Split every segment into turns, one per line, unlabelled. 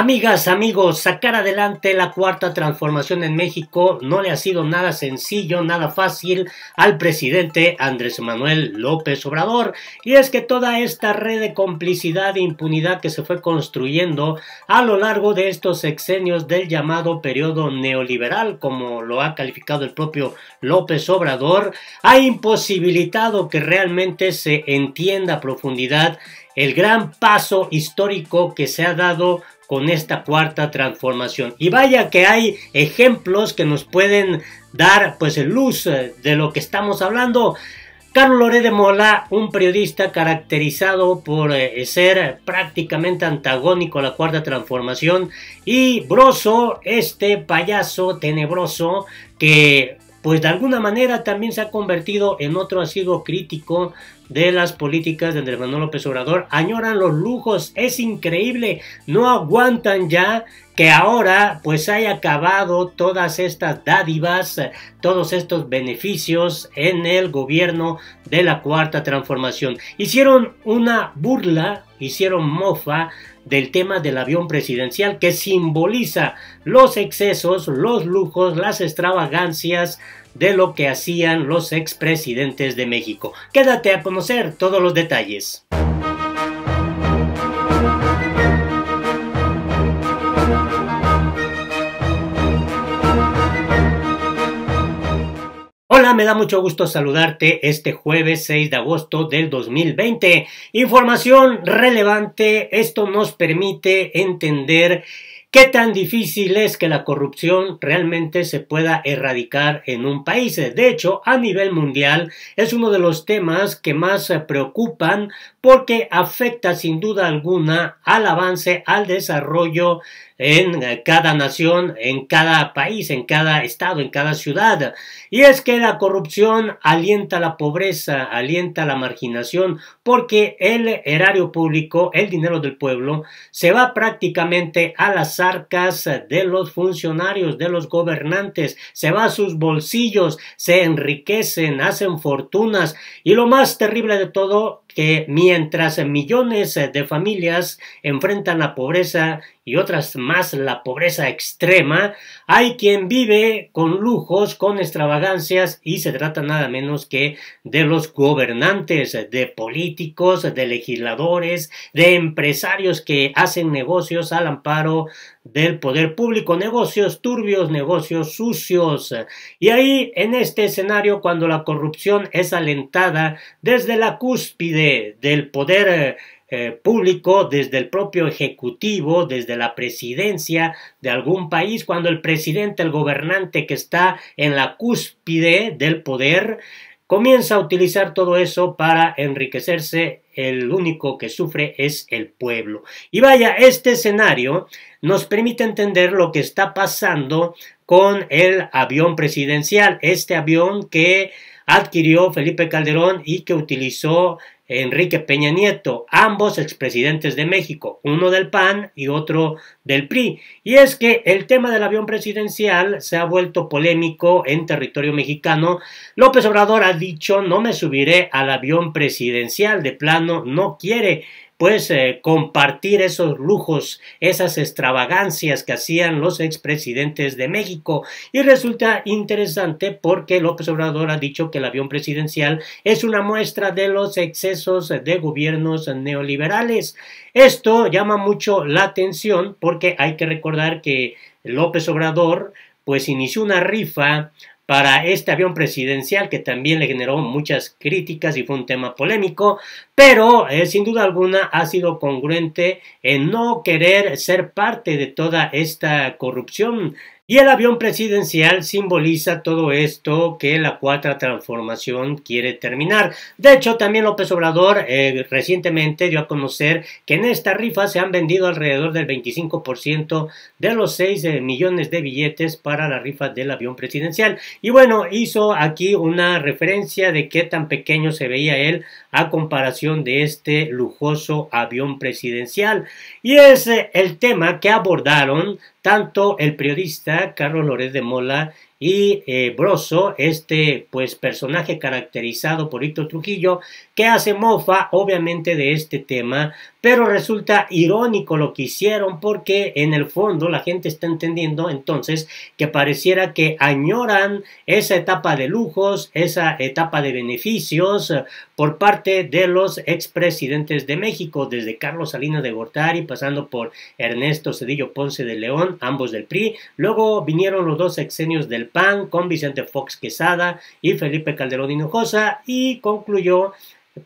Amigas, amigos, sacar adelante la cuarta transformación en México no le ha sido nada sencillo, nada fácil al presidente Andrés Manuel López Obrador. Y es que toda esta red de complicidad e impunidad que se fue construyendo a lo largo de estos sexenios del llamado periodo neoliberal, como lo ha calificado el propio López Obrador, ha imposibilitado que realmente se entienda a profundidad el gran paso histórico que se ha dado con esta cuarta transformación. Y vaya que hay ejemplos que nos pueden dar pues luz eh, de lo que estamos hablando. Carlos Loré de Mola, un periodista caracterizado por eh, ser prácticamente antagónico a la cuarta transformación, y Broso, este payaso tenebroso que pues de alguna manera también se ha convertido en otro asiduo crítico de las políticas de Andrés Manuel López Obrador. Añoran los lujos, es increíble, no aguantan ya que ahora pues haya acabado todas estas dádivas, todos estos beneficios en el gobierno de la cuarta transformación. Hicieron una burla, hicieron mofa del tema del avión presidencial que simboliza los excesos, los lujos, las extravagancias de lo que hacían los expresidentes de México. Quédate a conocer todos los detalles. Hola, me da mucho gusto saludarte este jueves 6 de agosto del 2020. Información relevante, esto nos permite entender ¿Qué tan difícil es que la corrupción realmente se pueda erradicar en un país? De hecho, a nivel mundial es uno de los temas que más preocupan porque afecta sin duda alguna al avance, al desarrollo en cada nación, en cada país, en cada estado, en cada ciudad. Y es que la corrupción alienta la pobreza, alienta la marginación, porque el erario público, el dinero del pueblo, se va prácticamente a las arcas de los funcionarios, de los gobernantes, se va a sus bolsillos, se enriquecen, hacen fortunas, y lo más terrible de todo, que mientras millones de familias enfrentan la pobreza y otras más la pobreza extrema, hay quien vive con lujos, con extravagancias y se trata nada menos que de los gobernantes, de políticos, de legisladores, de empresarios que hacen negocios al amparo del poder público, negocios turbios, negocios sucios. Y ahí, en este escenario, cuando la corrupción es alentada desde la cúspide del poder eh, público, desde el propio ejecutivo, desde la presidencia de algún país, cuando el presidente, el gobernante que está en la cúspide del poder, comienza a utilizar todo eso para enriquecerse, el único que sufre es el pueblo. Y vaya, este escenario nos permite entender lo que está pasando con el avión presidencial, este avión que adquirió Felipe Calderón y que utilizó Enrique Peña Nieto, ambos expresidentes de México, uno del PAN y otro del PRI. Y es que el tema del avión presidencial se ha vuelto polémico en territorio mexicano. López Obrador ha dicho no me subiré al avión presidencial, de plano no quiere pues eh, compartir esos lujos, esas extravagancias que hacían los expresidentes de México. Y resulta interesante porque López Obrador ha dicho que el avión presidencial es una muestra de los excesos de gobiernos neoliberales. Esto llama mucho la atención porque hay que recordar que López Obrador pues inició una rifa para este avión presidencial que también le generó muchas críticas y fue un tema polémico, pero eh, sin duda alguna ha sido congruente en no querer ser parte de toda esta corrupción y el avión presidencial simboliza todo esto que la cuarta transformación quiere terminar. De hecho, también López Obrador eh, recientemente dio a conocer que en esta rifa se han vendido alrededor del 25% de los 6 eh, millones de billetes para la rifa del avión presidencial. Y bueno, hizo aquí una referencia de qué tan pequeño se veía él a comparación de este lujoso avión presidencial. Y es eh, el tema que abordaron tanto el periodista Carlos Lórez de Mola y eh, Broso, este pues personaje caracterizado por Hito Trujillo, que hace mofa obviamente de este tema, pero resulta irónico lo que hicieron porque en el fondo la gente está entendiendo entonces que pareciera que añoran esa etapa de lujos, esa etapa de beneficios eh, por parte de los expresidentes de México, desde Carlos Salinas de Gortari, pasando por Ernesto Cedillo Ponce de León, ambos del PRI, luego vinieron los dos exenios del PAN con Vicente Fox Quesada y Felipe Calderón Hinojosa. Y concluyó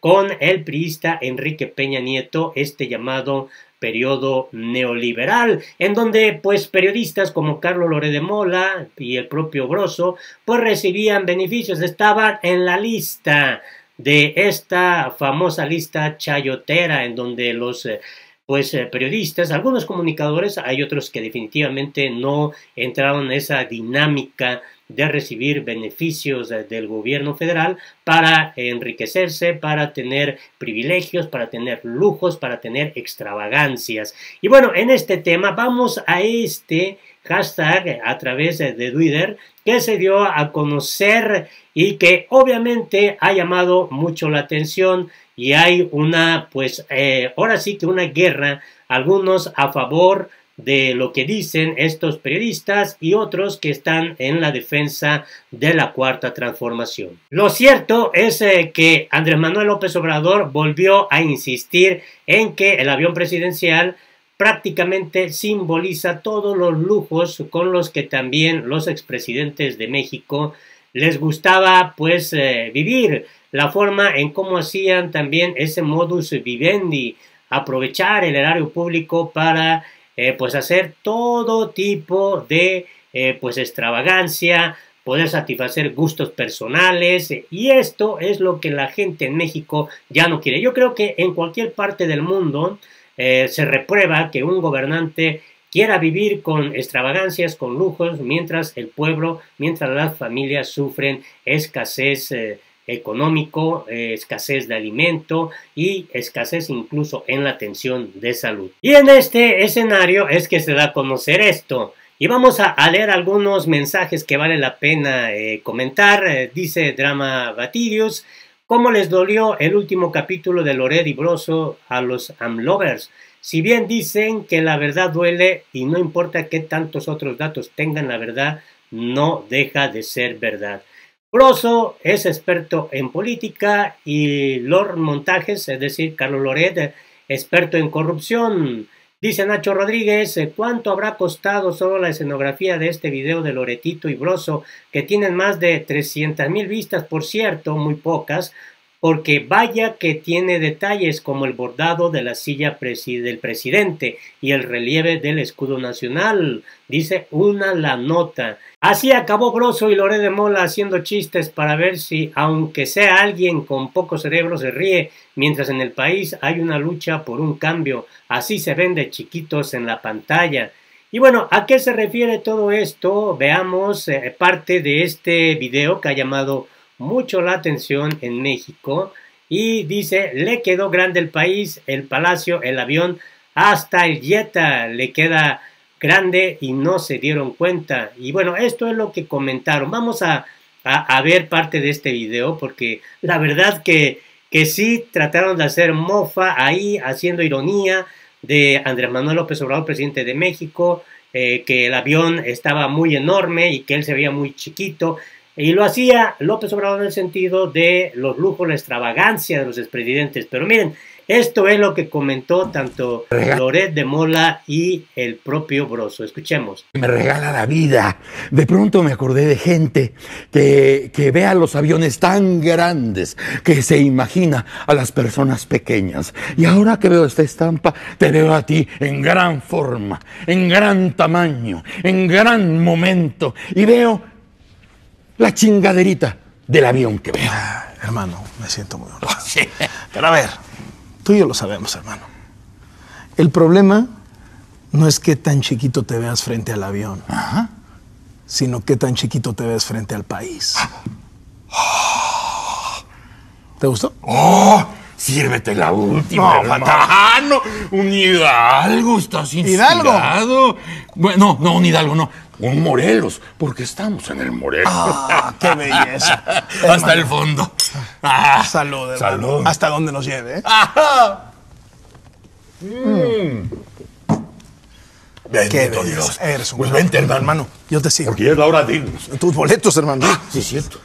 con el priista Enrique Peña Nieto este llamado periodo neoliberal, en donde pues periodistas como Carlos Lore de Mola y el propio Grosso pues recibían beneficios, estaban en la lista de esta famosa lista chayotera en donde los eh, pues eh, periodistas, algunos comunicadores, hay otros que definitivamente no entraron en esa dinámica de recibir beneficios del gobierno federal para enriquecerse, para tener privilegios, para tener lujos, para tener extravagancias. Y bueno, en este tema vamos a este hashtag a través de Twitter que se dio a conocer y que obviamente ha llamado mucho la atención y hay una, pues, eh, ahora sí que una guerra, algunos a favor de lo que dicen estos periodistas y otros que están en la defensa de la cuarta transformación. Lo cierto es eh, que Andrés Manuel López Obrador volvió a insistir en que el avión presidencial prácticamente simboliza todos los lujos con los que también los expresidentes de México les gustaba pues eh, vivir la forma en cómo hacían también ese modus vivendi, aprovechar el erario público para eh, pues hacer todo tipo de eh, pues extravagancia, poder satisfacer gustos personales y esto es lo que la gente en México ya no quiere. Yo creo que en cualquier parte del mundo eh, se reprueba que un gobernante quiera vivir con extravagancias, con lujos, mientras el pueblo, mientras las familias sufren escasez económico, eh, escasez de alimento y escasez incluso en la atención de salud. Y en este escenario es que se da a conocer esto. Y vamos a, leer algunos mensajes que vale la pena eh, comentar. Eh, dice Drama Batirius, ¿cómo les dolió el último capítulo de Lored y Broso a los Amlovers? Si bien dicen que la verdad duele y no importa qué tantos otros datos tengan la verdad, no deja de ser verdad. Broso es experto en política y Lord Montajes, es decir, Carlos Loret, experto en corrupción. Dice Nacho Rodríguez, ¿cuánto habrá costado solo la escenografía de este video de Loretito y Broso, que tienen más de 300 mil vistas, por cierto, muy pocas, porque vaya que tiene detalles como el bordado de la silla del presidente y el relieve del escudo nacional. Dice una la nota. Así acabó Broso y Loré de Mola haciendo chistes para ver si, aunque sea alguien con poco cerebro, se ríe, mientras en el país hay una lucha por un cambio. Así se ven de chiquitos en la pantalla. Y bueno, ¿a qué se refiere todo esto? Veamos eh, parte de este video que ha llamado mucho la atención en México y dice, le quedó grande el país, el palacio, el avión, hasta el Jetta le queda grande y no se dieron cuenta. Y bueno, esto es lo que comentaron. Vamos a, a, ver parte de este video porque la verdad que, que sí trataron de hacer mofa ahí, haciendo ironía de Andrés Manuel López Obrador, presidente de México, eh, que el avión estaba muy enorme y que él se veía muy chiquito. Y lo hacía López Obrador en el sentido de los lujos, la extravagancia de los expresidentes. Pero miren, esto es lo que comentó tanto Loret de Mola y el propio Broso. Escuchemos.
Me regala la vida. De pronto me acordé de gente que, que ve a los aviones tan grandes que se imagina a las personas pequeñas. Y ahora que veo esta estampa, te veo a ti en gran forma, en gran tamaño, en gran momento. Y veo la chingaderita del avión que veo. Ah,
hermano, me siento muy honrado. Pero a ver, tú y yo lo sabemos, hermano. El problema no es qué tan chiquito te veas frente al avión, sino qué tan chiquito te ves frente al país. ¿Te gustó?
Oh, Sírvete la última.
No,
hermano. Ah, un hidalgo, estás
¿Hidalgo?
inspirado. Bueno, no, no, un hidalgo, no. Un Morelos, porque estamos en el Morelos.
Ah, qué belleza.
Hasta
Hermano,
el fondo. Ah,
Salud, hermano.
Salud.
Hasta donde nos lleve, ¿eh?
Ajá. Mm.
Qué
Bendito
belleza.
Dios.
Eres un
pues
gran
vente, hermano.
hermano. Yo te sigo.
Porque es la hora de irnos.
Tus boletos, hermano.
Sí, es cierto.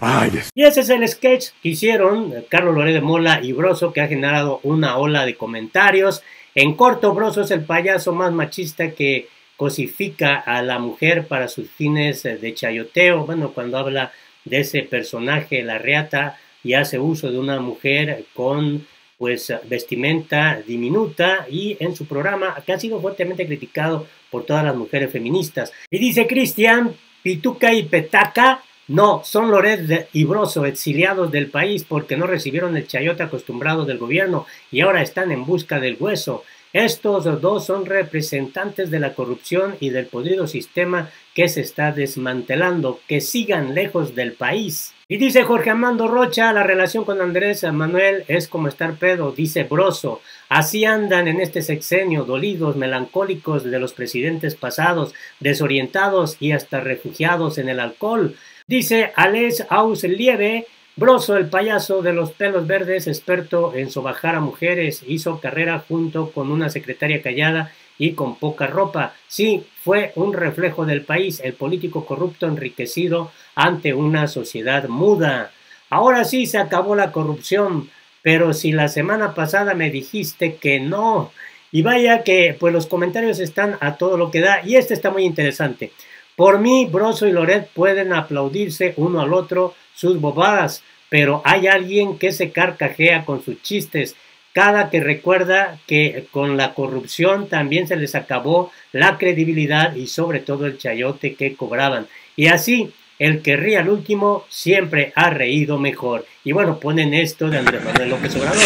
Ay, es-
Y ese es el sketch que hicieron Carlos Loré de Mola y Broso, que ha generado una ola de comentarios. En corto, Broso es el payaso más machista que cosifica a la mujer para sus fines eh, de chayoteo. Bueno, cuando habla de ese personaje, la reata, y hace uso de una mujer con pues vestimenta diminuta y en su programa que ha sido fuertemente criticado por todas las mujeres feministas. Y dice Cristian, Pituca y Petaca no, son Loret y Broso exiliados del país porque no recibieron el chayote acostumbrado del gobierno y ahora están en busca del hueso. Estos dos son representantes de la corrupción y del podrido sistema que se está desmantelando. Que sigan lejos del país. Y dice Jorge Amando Rocha, la relación con Andrés Manuel es como estar pedo, dice Broso. Así andan en este sexenio, dolidos, melancólicos de los presidentes pasados, desorientados y hasta refugiados en el alcohol. Dice Alex Auslieve, Broso, el payaso de los pelos verdes, experto en sobajar a mujeres, hizo carrera junto con una secretaria callada y con poca ropa. Sí, fue un reflejo del país, el político corrupto enriquecido ante una sociedad muda. Ahora sí se acabó la corrupción, pero si la semana pasada me dijiste que no, y vaya que pues los comentarios están a todo lo que da, y este está muy interesante. Por mí, Broso y Loret pueden aplaudirse uno al otro sus bobadas, pero hay alguien que se carcajea con sus chistes, cada que recuerda que con la corrupción también se les acabó la credibilidad y sobre todo el chayote que cobraban. Y así, el que ríe al último siempre ha reído mejor. Y bueno, ponen esto de Andrés Manuel López Obrador.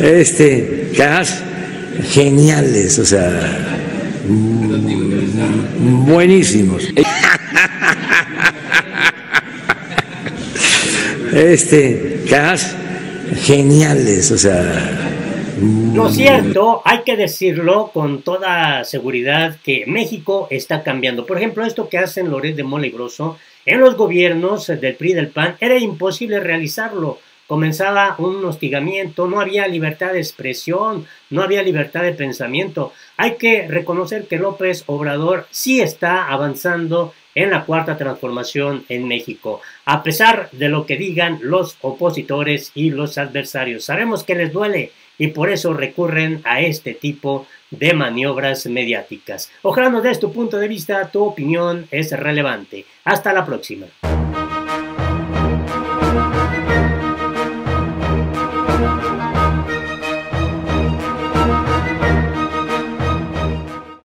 este, caras geniales, o sea, mm, buenísimos. Este, caras geniales, o sea,
Lo cierto, hay que decirlo con toda seguridad que México está cambiando. Por ejemplo, esto que hacen Loret de Mola y en los gobiernos del PRI y del PAN era imposible realizarlo. Comenzaba un hostigamiento, no había libertad de expresión, no había libertad de pensamiento. Hay que reconocer que López Obrador sí está avanzando en la cuarta transformación en México, a pesar de lo que digan los opositores y los adversarios. Sabemos que les duele y por eso recurren a este tipo de maniobras mediáticas. Ojalá nos des tu punto de vista, tu opinión es relevante. Hasta la próxima.